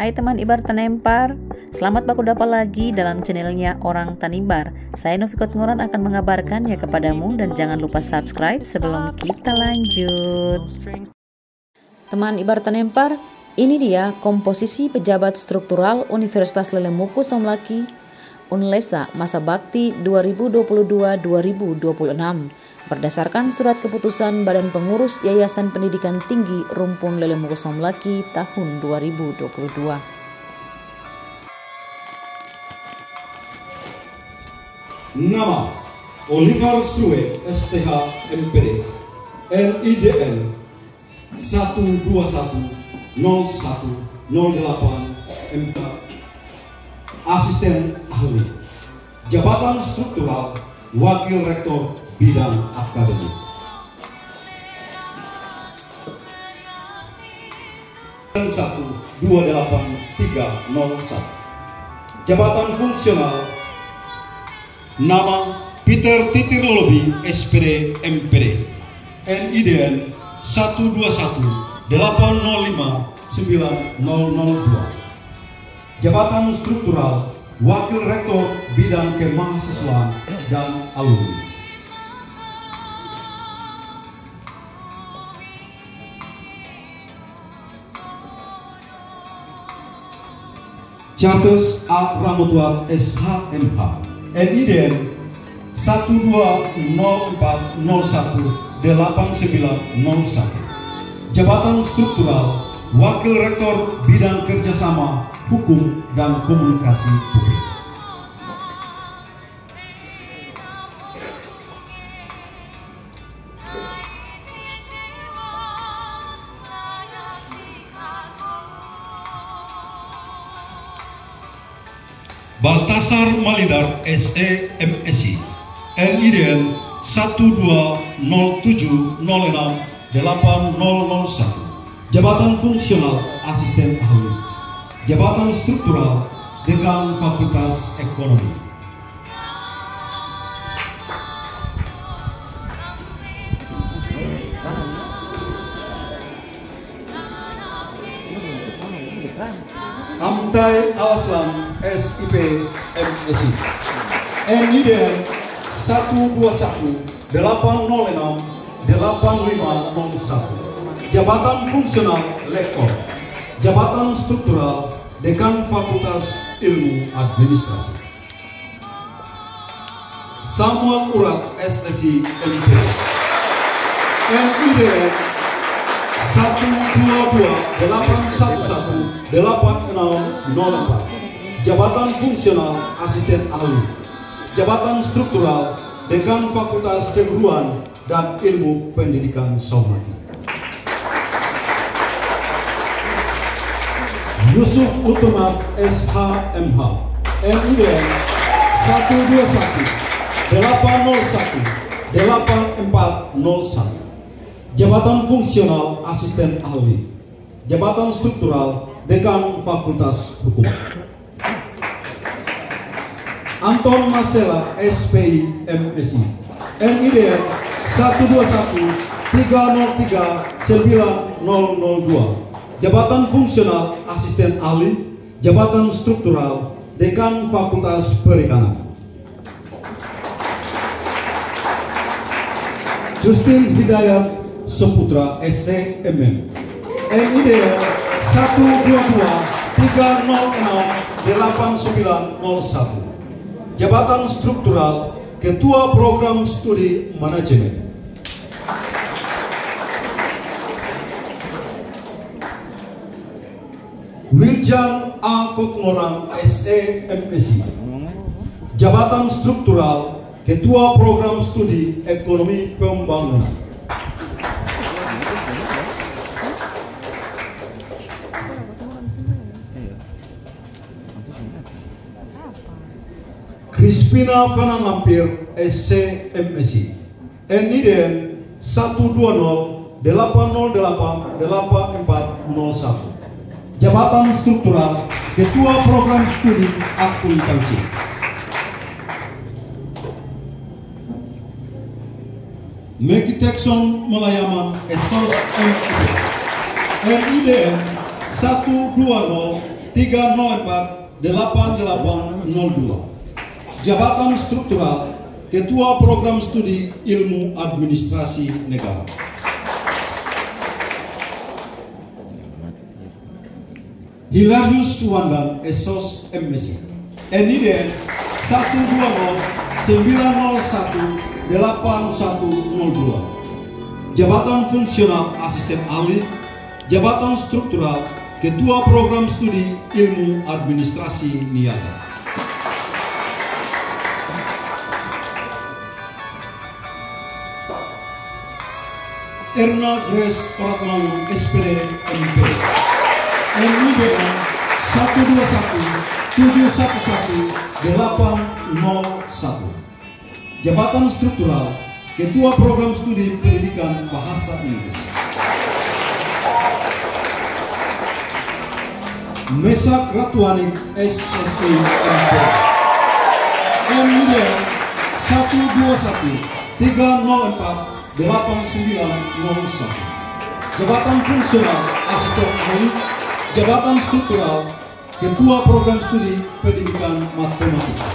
Hai teman Ibar Tanempar, selamat baku dapat lagi dalam channelnya Orang Tanibar. Saya Novikot Ngoran akan mengabarkannya kepadamu dan jangan lupa subscribe sebelum kita lanjut. Teman Ibar Tanempar, ini dia komposisi pejabat struktural Universitas Lelemuku Somlaki Unlesa masa bakti 2022-2026 berdasarkan surat keputusan Badan Pengurus Yayasan Pendidikan Tinggi Rumpun Lelemuko Somlaki tahun 2022. Nama Oliver Strue STH MPD LIDN 121 01 MK Asisten Ahli Jabatan Struktural Wakil Rektor bidang akademik. satu dua delapan tiga nol satu. Jabatan fungsional nama Peter Titir Lobi SPD MPD NIDN satu dua satu delapan nol lima sembilan nol nol dua. Jabatan struktural Wakil Rektor Bidang Kemahasiswaan dan Alumni Charles A. Ramotwar SHMH NIDN 1204018901 Jabatan Struktural Wakil Rektor Bidang Kerjasama Hukum dan Komunikasi Publik Baltasar Malidar SE MSI LIDN 120706 8001 Jabatan Fungsional Asisten Ahli. Jabatan Struktural Dekan Fakultas Ekonomi MSI NIDN 121 806 8501 Jabatan Fungsional Lektor. Jabatan Struktural Dekan Fakultas Ilmu Administrasi. Samuel Urat SSI MP NIDN 122 811 8604 Jabatan Fungsional Asisten Ahli. Jabatan Struktural Dekan Fakultas Keguruan dan Ilmu Pendidikan Somati Yusuf Utumas SHMH NIDN 121 801 8401 Jabatan Fungsional Asisten Ahli. Jabatan Struktural Dekan Fakultas Hukum. Anton Masela SPI MSI NIDN 121 303 9002 Jabatan Fungsional Asisten Ahli Jabatan Struktural Dekan Fakultas Perikanan. Justin Hidayat Seputra SCMM NIDN 122 306 8901 Jabatan Struktural Ketua Program Studi Manajemen. Wiljam A. Kutngorang SE MSI Jabatan Struktural Ketua Program Studi Ekonomi Pembangunan Crispina Fanang SC MSI NIDN 120 808 8401 Jabatan Struktural Ketua Program Studi Akuntansi. Meki Texon Melayaman Esos NIDN 120 304 8802. Jabatan Struktural Ketua Program Studi Ilmu Administrasi Negara. Hilarius Suwandan Esos MSc. NIDN 120 901 8102. Jabatan Fungsional Asisten Ahli, Jabatan Struktural Ketua Program Studi Ilmu Administrasi Niaga. Erna Grace Oratmangun SPD MP NIBN 121 801 Jabatan Struktural Ketua Program Studi Pendidikan Bahasa Inggris. Mesak Ratuanik SSI MP NIBN 121 304 8901 Jabatan Fungsional Asisten Ahli Jabatan Struktural Ketua Program Studi Pendidikan Matematika.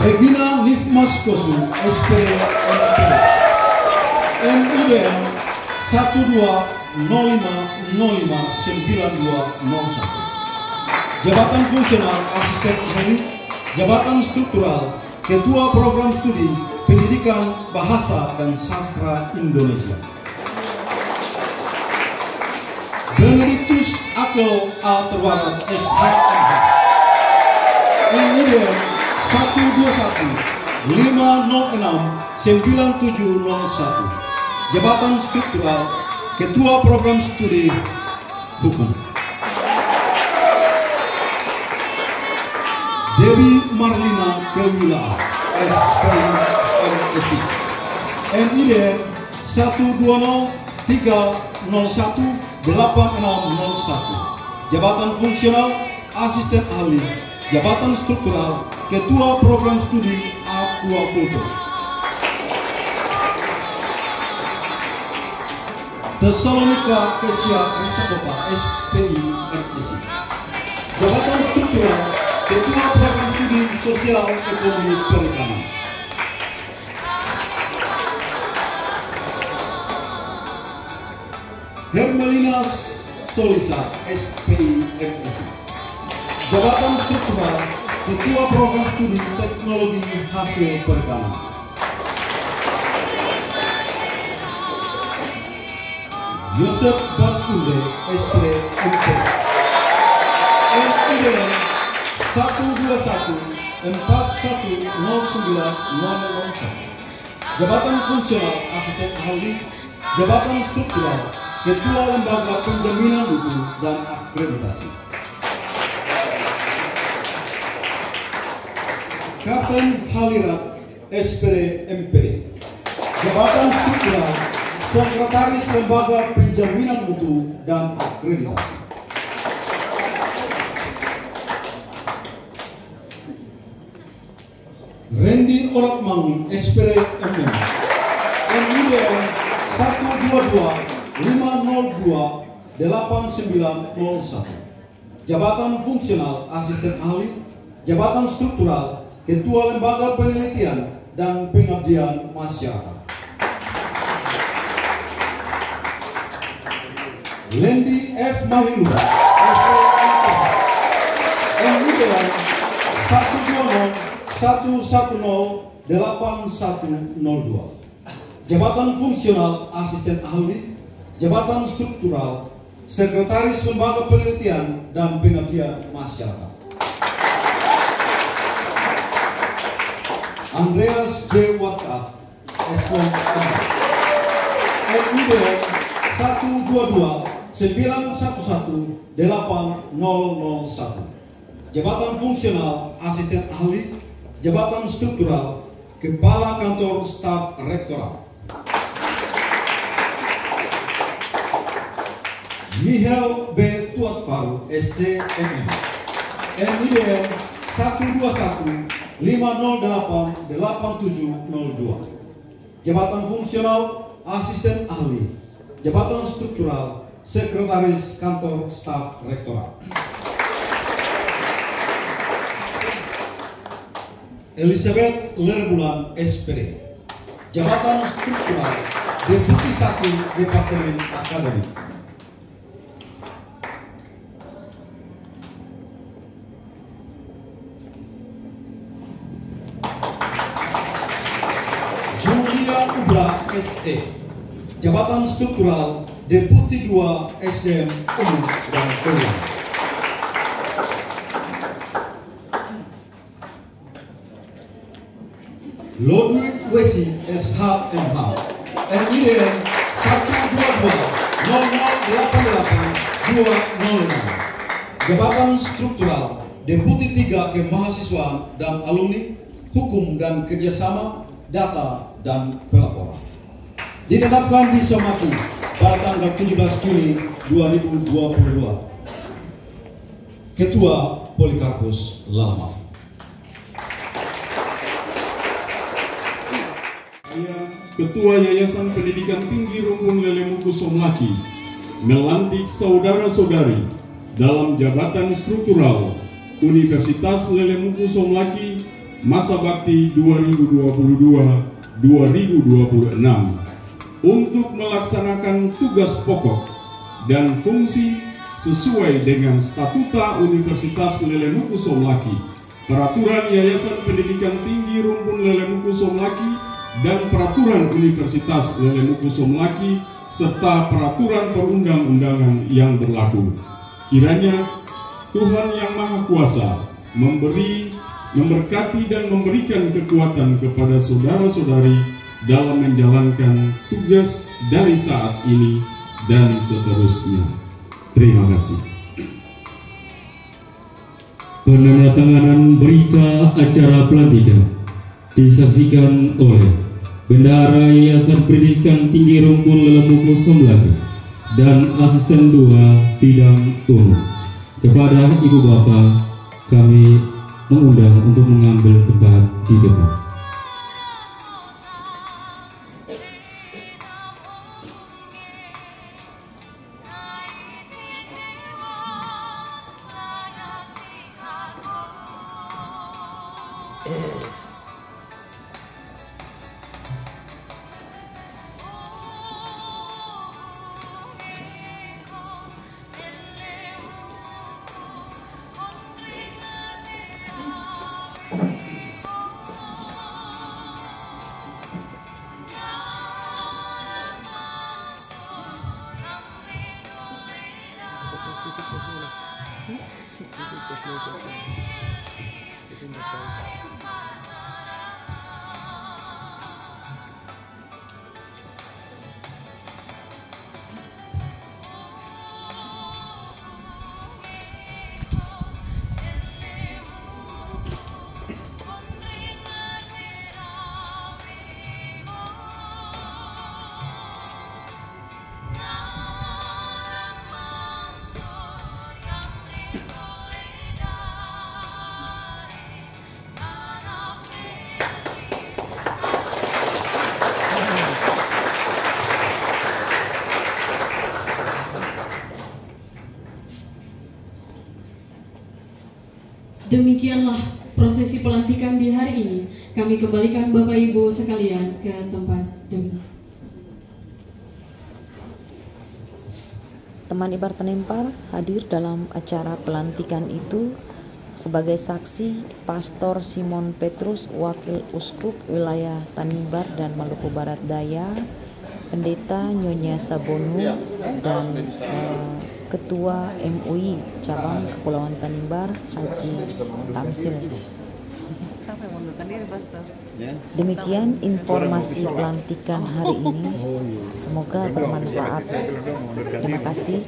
Regina Nifmas Kosu SPD MP NIDN 1205059201 Jabatan Fungsional Asisten Ahli Jabatan Struktural Ketua Program Studi Pendidikan Bahasa dan Sastra Indonesia. Benedictus Akel A. Terwarat SHMH. NIDN 121 506 9701. Jabatan Struktural Ketua Program Studi Hukum. Dewi Marlina Kewila SPMSI NID 120 301 8601 Jabatan Fungsional Asisten Ahli. Jabatan Struktural Ketua Program Studi Aquaculture Tesalonika Kesia Resakota SPI Jabatan Struktural Ketua Program Sosial Ekonomi Perikanan. Hermelina Solisa, SPI. Jabatan Struktural Ketua Program Studi Teknologi Hasil Perikanan. Yosef Batunde, SP. NIDN 121 Jabatan Fungsional Asisten Ahli Jabatan Struktural Ketua Lembaga Penjaminan Mutu dan Akreditasi. Kapten Halirat SPD MPD Jabatan Struktural Sekretaris Lembaga Penjaminan Mutu dan Akreditasi Randy Oratmangun, SPD MM, NIDN 122 502 8901. Jabatan Fungsional Asisten Ahli, Jabatan Struktural, Ketua Lembaga Penelitian dan Pengabdian Masyarakat. Lendi F. Mahilu, NIDN 120 1108102 Jabatan Fungsional Asisten Ahli Jabatan Struktural Sekretaris Lembaga Penelitian dan Pengabdian Masyarakat. Andreas J. Waka S1 NID 122 911 8001 Jabatan Fungsional Asisten Ahli Jabatan Struktural Kepala Kantor Staf Rektorat Michael B. Tuatfaru SCMM NIDN 121 508 8702 Jabatan Fungsional Asisten Ahli Jabatan Struktural Sekretaris Kantor Staf Rektorat. Elizabeth Lerbulan SPD, Jabatan Struktural Deputi 1 Departemen Akademik. Julia Ubra SE, Jabatan Struktural Deputi 2 SDM Umum dan Keuangan. Ludwig Wesi SHMH NIDN 122 Jabatan Struktural Deputi 3 Kemahasiswaan dan Alumni Hukum dan Kerjasama Data dan Pelaporan. Ditetapkan di Somaki pada tanggal 17 Juni 2022 Ketua Polikarpus Lalamafi Saya, Ketua Yayasan Pendidikan Tinggi Rumpun Lelemuku Somlaki, melantik saudara-saudari dalam jabatan struktural Universitas Lelemuku Somlaki masa bakti 2022-2026 untuk melaksanakan tugas pokok dan fungsi sesuai dengan statuta Universitas Lelemuku Somlaki, peraturan Yayasan Pendidikan Tinggi Rumpun Lelemuku Somlaki dan peraturan Universitas Lelemuku Somlaki serta peraturan perundang-undangan yang berlaku. Kiranya Tuhan Yang Maha Kuasa memberi, memberkati dan memberikan kekuatan kepada saudara-saudari dalam menjalankan tugas dari saat ini dan seterusnya. Terima kasih. Penandatanganan berita acara pelantikan disaksikan oleh Bendahara Yayasan Pendidikan Tinggi Rumpun Lelemuku Somlaki dan Asisten 2 Bidang Umum. Kepada Ibu Bapak, kami mengundang untuk mengambil tempat di depan. Demikianlah prosesi pelantikan di hari ini. Kami kembalikan Bapak Ibu sekalian ke tempat demi. Teman Ibar Tenempar hadir dalam acara pelantikan itu sebagai saksi Pastor Simon Petrus, Wakil Uskup Wilayah Tanimbar dan Maluku Barat Daya, Pendeta Nyonya Sabonu dan eh, Ketua MUI Cabang Kepulauan Tanimbar Haji Tamsil. Demikian informasi pelantikan hari ini. Semoga bermanfaat. Terima kasih.